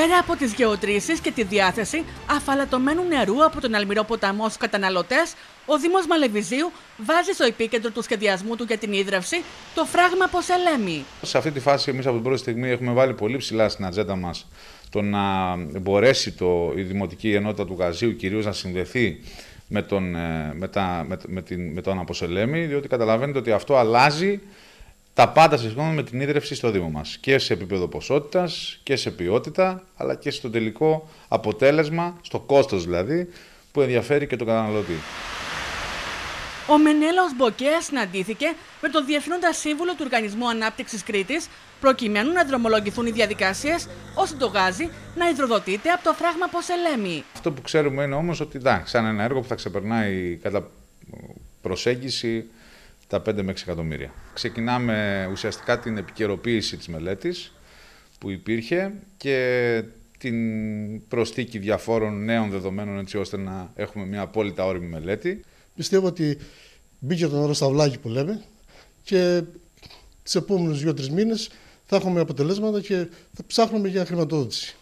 Πέρα από τις γεωτρήσεις και τη διάθεση αφαλατωμένου νερού από τον Αλμυρό ποταμό στους καταναλωτές, ο Δήμος Μαλεβιζίου βάζει στο επίκεντρο του σχεδιασμού του για την ίδρυυση το φράγμα Ποσελέμι. Σε αυτή τη φάση εμείς από την πρώτη στιγμή έχουμε βάλει πολύ ψηλά στην ατζέντα μας το να μπορέσει το, η Δημοτική Ενότητα του Γαζίου κυρίως να συνδεθεί με τον, ε, με, τα, με, με, την, με τον Αποσελέμι, διότι καταλαβαίνετε ότι αυτό αλλάζει τα πάντα σχετικά με την ίδρυυση στο Δήμο μας. Και σε επίπεδο ποσότητας και σε ποιότητα, αλλά και στο τελικό αποτέλεσμα, στο κόστος δηλαδή, που ενδιαφέρει και τον καταναλωτή. Ο Μενέλαος Μποκέα συναντήθηκε με τον Διευθύνοντα Σύμβουλο του Οργανισμού Ανάπτυξης Κρήτης, προκειμένου να δρομολογηθούν οι διαδικασίες ώστε το γάζι να υδροδοτείται από το φράγμα Ποσελέμι. Αυτό που ξέρουμε είναι όμως ότι εντάξει, σαν ένα έργο που θα ξεπερνάει κατά προσέγγιση τα 5 με 6 εκατομμύρια. Ξεκινάμε ουσιαστικά την επικαιροποίηση της μελέτης που υπήρχε και την προσθήκη διαφόρων νέων δεδομένων έτσι ώστε να έχουμε μια απόλυτα όρημη μελέτη. Πιστεύω ότι μπήκε το νερό στα βλάκη που λέμε και τις επόμενους δύο-τρεις μήνες θα έχουμε αποτελέσματα και θα ψάχνουμε για χρηματοδότηση.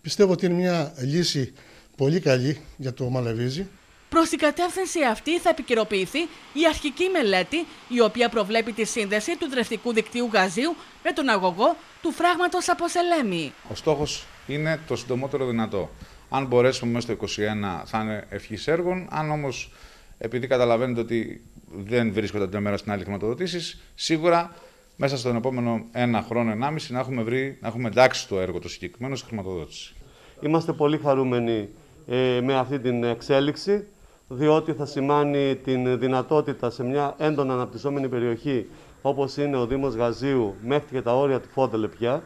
Πιστεύω ότι είναι μια λύση πολύ καλή για το Μαλαβίζι. Προς την κατεύθυνση αυτή θα επικαιροποιηθεί η αρχική μελέτη, η οποία προβλέπει τη σύνδεση του δρευτικού δικτύου γαζίου με τον αγωγό του φράγματος από Σελέμι. Ο στόχος είναι το συντομότερο δυνατό. Αν μπορέσουμε μέσα στο 2021 θα είναι ευχής έργων. Αν όμως, επειδή καταλαβαίνετε ότι δεν βρίσκονται την μέρα στην άλλη χρηματοδοτήσεις, σίγουρα μέσα στον επόμενο ένα χρόνο, ενάμιση, να έχουμε βρει, να έχουμε εντάξει το έργο το συγκεκριμένο στη χρηματοδότηση. Είμαστε πολύ χαρούμενοι ε, με αυτή την εξέλιξη διότι θα σημάνει την δυνατότητα σε μια έντονα αναπτυσσόμενη περιοχή όπως είναι ο Δήμος Γαζίου μέχρι και τα όρια του Φόντελε πια,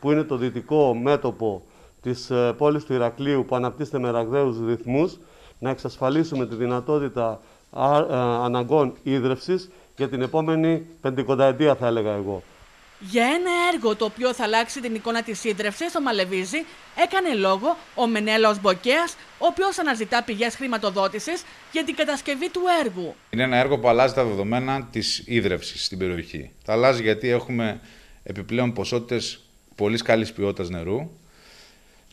που είναι το δυτικό μέτωπο της ε, πόλης του Ηρακλείου που αναπτύσσεται με ραγδαίους ρυθμούς, να εξασφαλίσουμε τη δυνατότητα ε, αναγκών ίδρυυσης για την επόμενη πεντηκονταετία θα έλεγα εγώ. Για ένα έργο το οποίο θα αλλάξει την εικόνα της ίδρυυσης στο Μαλεβίζι, έκανε λόγο ο Μενέλαος Μποκέας, ο οποίος αναζητά πηγές χρηματοδότησης για την κατασκευή του έργου. Είναι ένα έργο που αλλάζει τα δεδομένα της ίδρυυσης στην περιοχή. Θα αλλάζει γιατί έχουμε επιπλέον ποσότητες πολύ καλής ποιότητας νερού,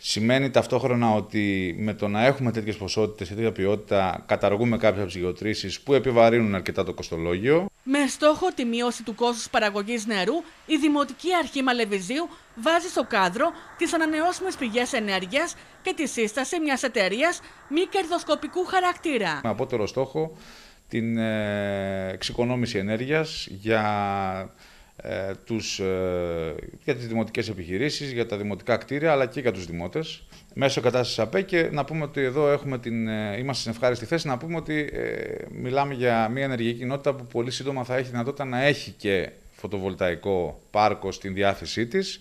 Σημαίνει ταυτόχρονα ότι με το να έχουμε τέτοιες ποσότητες και τέτοια ποιότητα, καταργούμε κάποιες από τι γεωτρήσει που επιβαρύνουν αρκετά το κοστολόγιο. Με στόχο τη μείωση του κόστους παραγωγής νερού, η Δημοτική Αρχή Μαλεβιζίου βάζει στο κάδρο τις ανανεώσιμες πηγές ενέργειας και τη σύσταση μιας εταιρείας μη κερδοσκοπικού χαρακτήρα. Με απότερο στόχο την ε, εξοικονόμηση ενέργειας για ε, τους, ε, για τις δημοτικές επιχειρήσεις, για τα δημοτικά κτίρια, αλλά και για τους δημότες, μέσω κατάστασης ΑΠΕ και να πούμε ότι εδώ έχουμε την, ε, είμαστε στην ευχάριστη θέση να πούμε ότι μιλάμε για μια ενεργειακή κοινότητα που πολύ σύντομα θα έχει δυνατότητα να έχει και φωτοβολταϊκό πάρκο στην διάθεσή της.